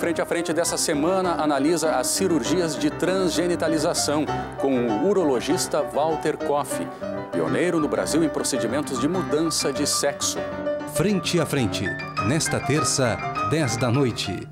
Frente a Frente dessa semana analisa as cirurgias de transgenitalização com o urologista Walter Koff, pioneiro no Brasil em procedimentos de mudança de sexo. Frente a Frente, nesta terça, 10 da noite.